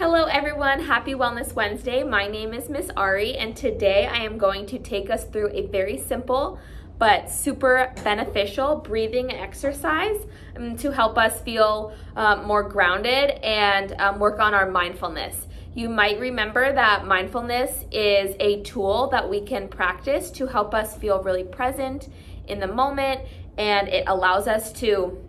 Hello everyone, happy Wellness Wednesday. My name is Miss Ari and today I am going to take us through a very simple but super beneficial breathing exercise um, to help us feel um, more grounded and um, work on our mindfulness. You might remember that mindfulness is a tool that we can practice to help us feel really present in the moment and it allows us to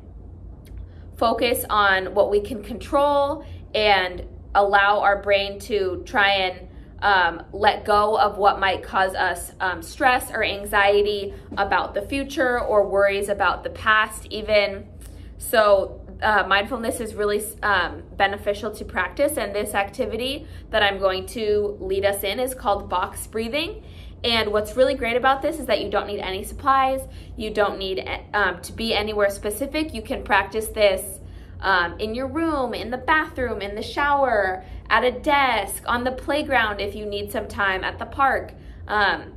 focus on what we can control and allow our brain to try and um, let go of what might cause us um, stress or anxiety about the future or worries about the past, even. So, uh, mindfulness is really um, beneficial to practice, and this activity that I'm going to lead us in is called box breathing. And what's really great about this is that you don't need any supplies, you don't need um, to be anywhere specific. You can practice this um, in your room, in the bathroom, in the shower, at a desk, on the playground if you need some time, at the park. Um,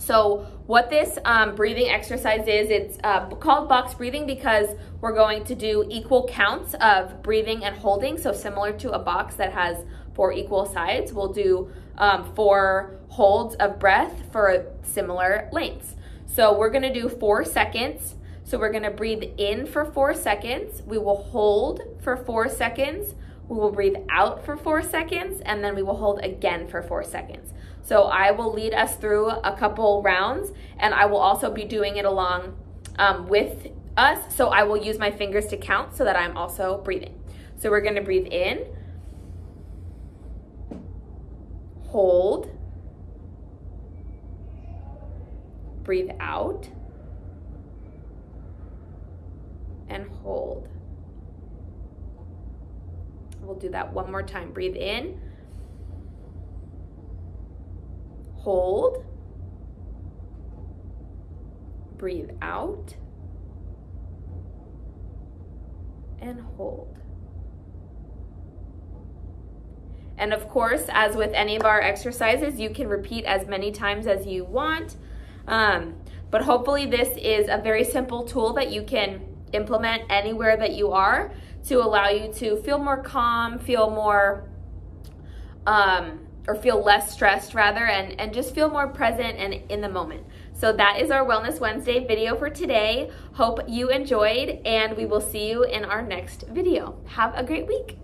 so, what this um, breathing exercise is, it's uh, called box breathing because we're going to do equal counts of breathing and holding. So, similar to a box that has four equal sides, we'll do um, four holds of breath for similar lengths. So, we're gonna do four seconds so we're gonna breathe in for four seconds. We will hold for four seconds. We will breathe out for four seconds, and then we will hold again for four seconds. So I will lead us through a couple rounds, and I will also be doing it along um, with us. So I will use my fingers to count so that I'm also breathing. So we're gonna breathe in, hold, breathe out, and hold. We'll do that one more time. Breathe in, hold, breathe out, and hold. And of course, as with any of our exercises, you can repeat as many times as you want. Um, but hopefully, this is a very simple tool that you can implement anywhere that you are to allow you to feel more calm, feel more, um, or feel less stressed rather, and, and just feel more present and in the moment. So that is our Wellness Wednesday video for today. Hope you enjoyed, and we will see you in our next video. Have a great week.